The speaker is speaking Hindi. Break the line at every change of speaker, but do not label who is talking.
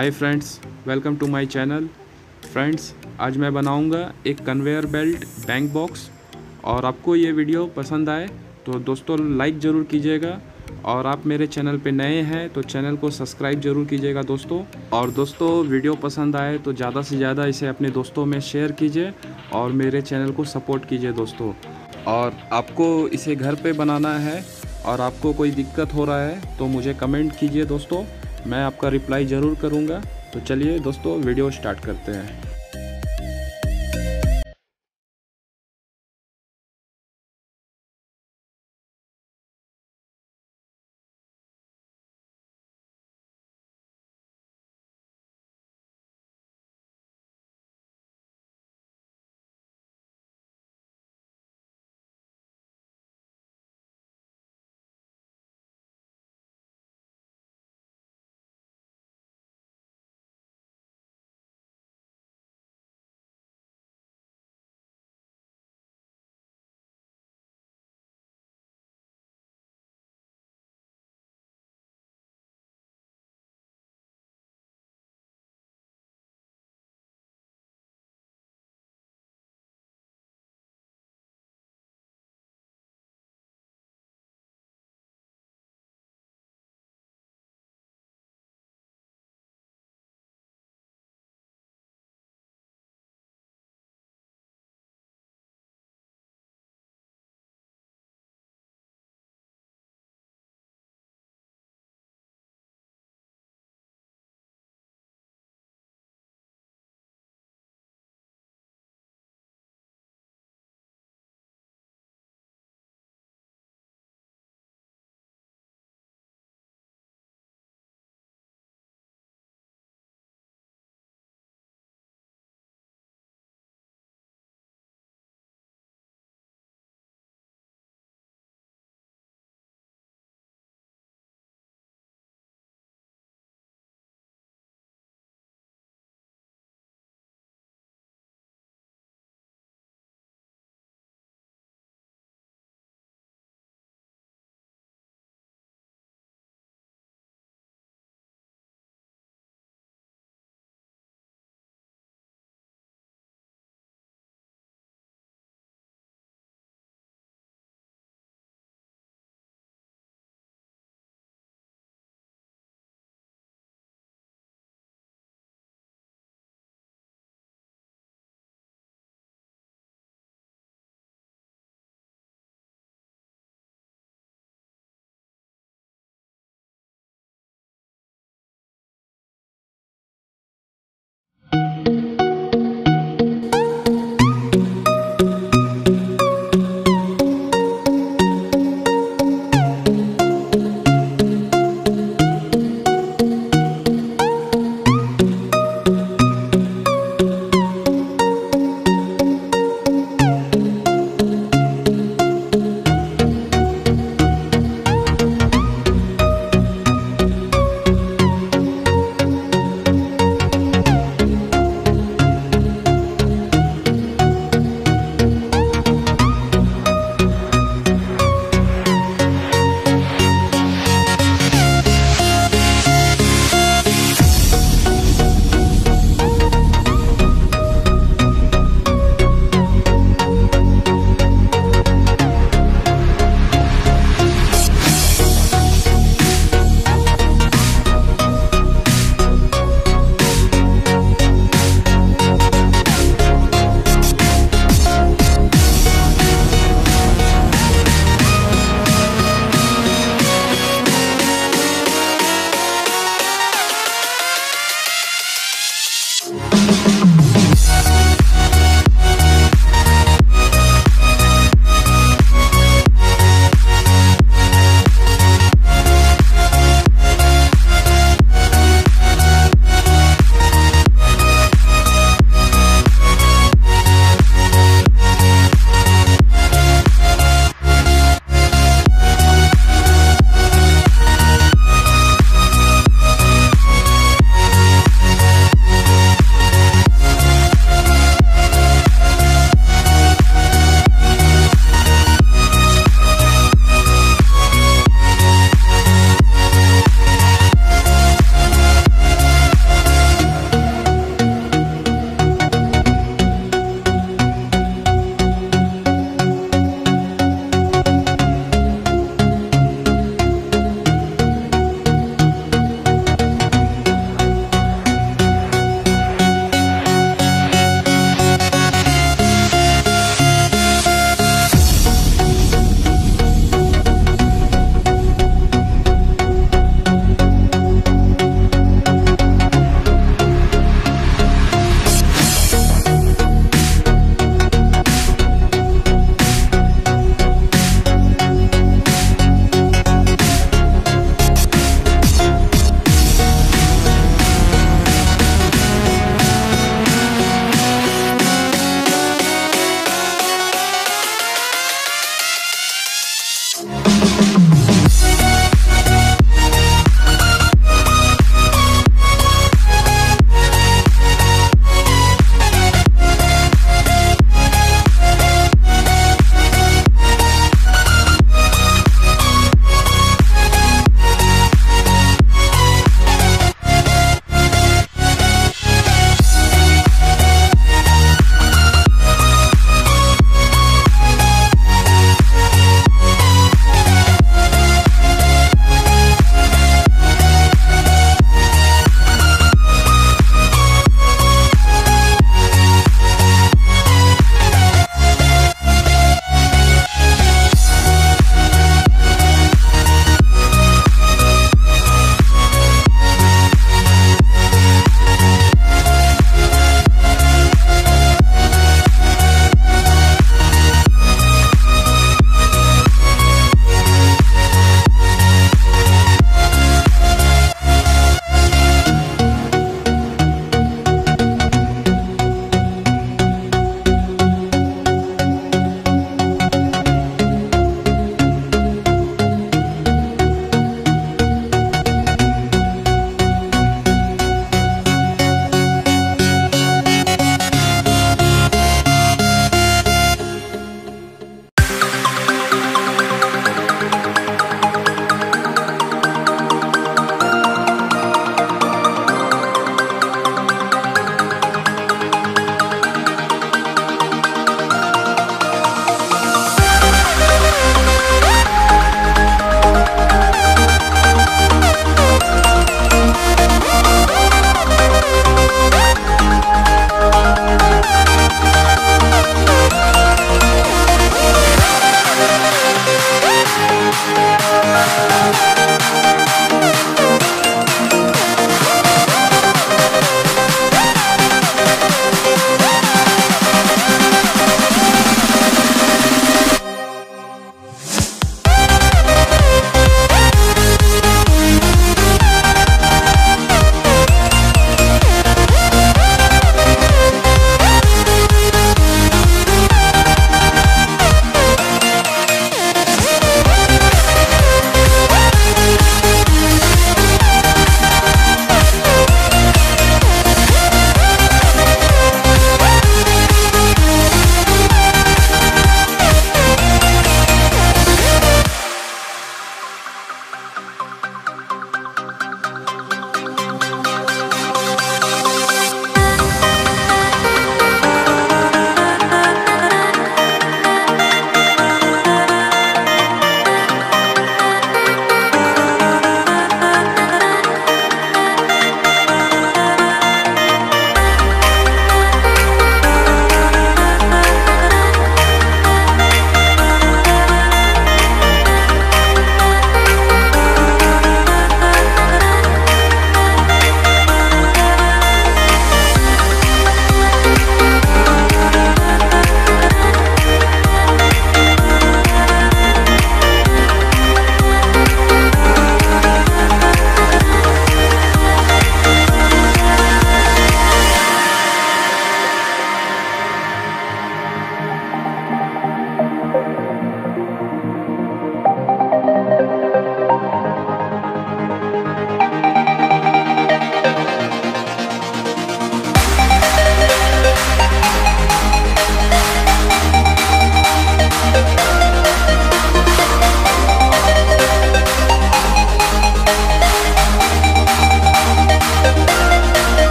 Hi friends welcome to my channel friends आज मैं बनाऊँगा एक कन्वेयर बेल्ट बैंक बॉक्स और आपको ये वीडियो पसंद आए तो दोस्तों लाइक ज़रूर कीजिएगा। और आप मेरे चैनल पे नए हैं तो चैनल को सब्सक्राइब ज़रूर कीजिएगा दोस्तों। और दोस्तों वीडियो पसंद आए तो ज़्यादा से ज़्यादा इसे अपने दोस्तों में शेयर कीजिए। और मेरे चैनल को सपोर्ट कीजिए दोस्तों। और आपको इसे घर पे बनाना है, और आपको कोई दिक्कत हो रहा है तो मुझे कमेंट कीजिए दोस्तों। मैं आपका रिप्लाई ज़रूर करूँगा। तो चलिए दोस्तों वीडियो स्टार्ट करते हैं।